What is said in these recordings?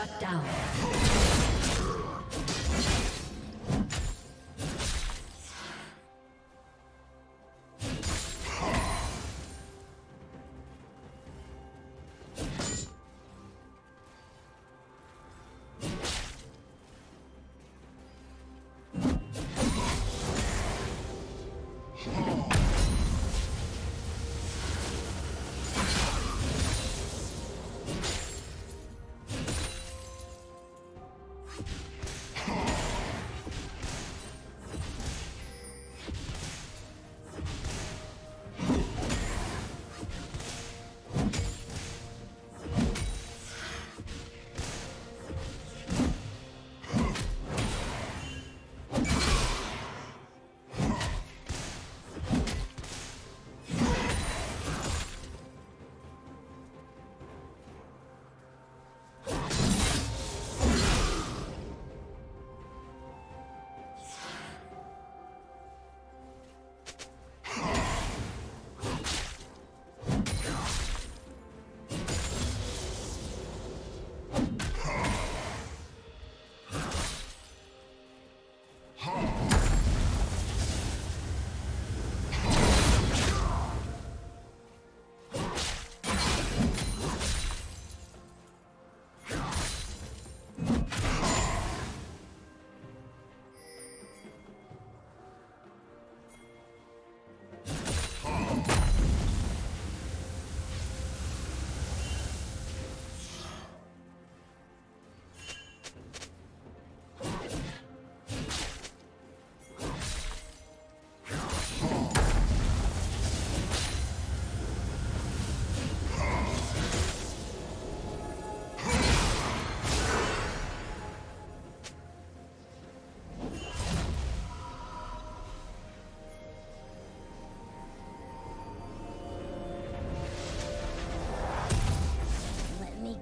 Shut down.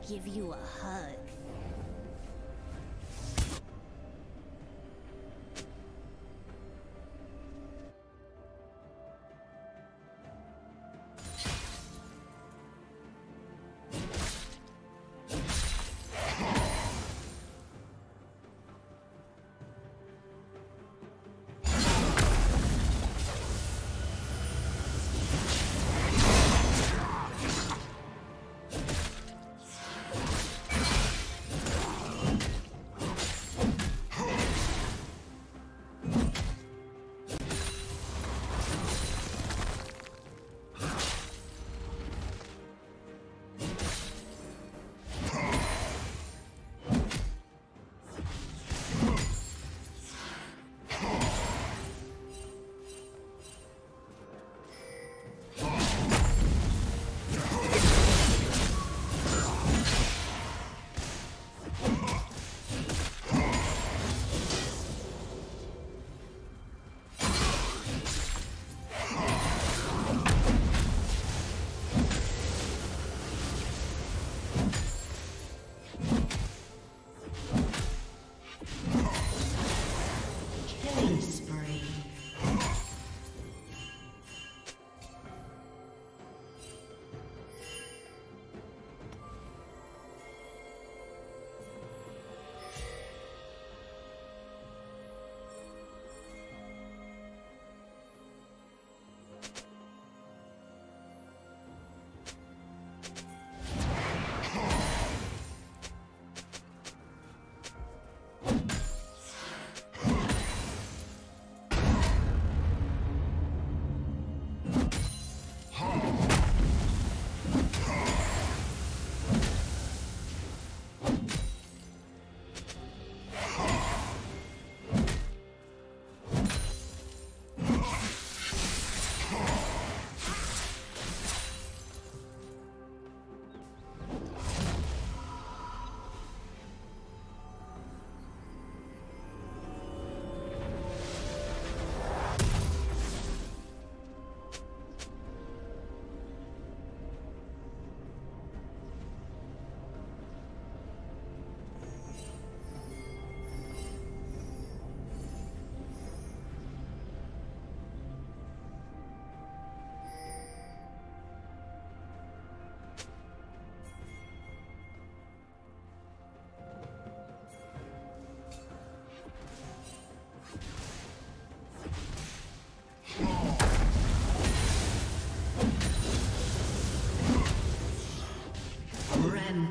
Give you a hug.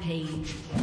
Rampage.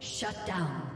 Shut down.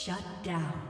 Shut down.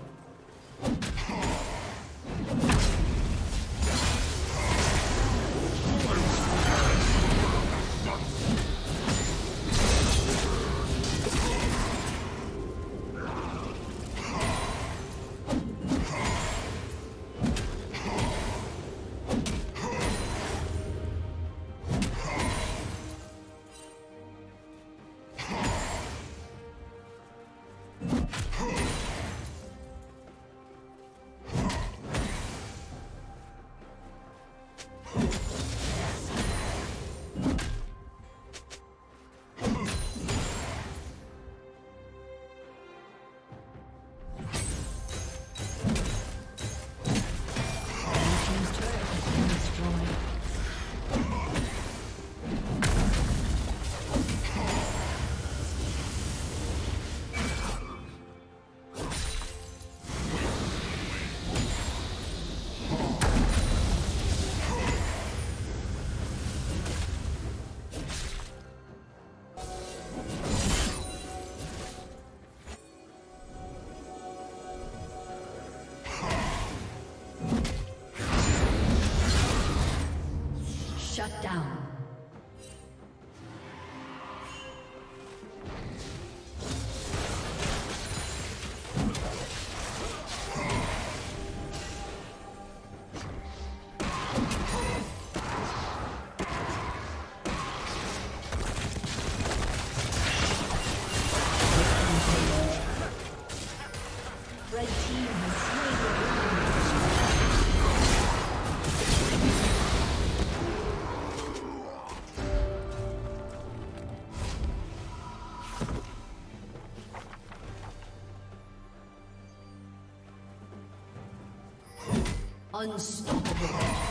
Shut down. Unstoppable.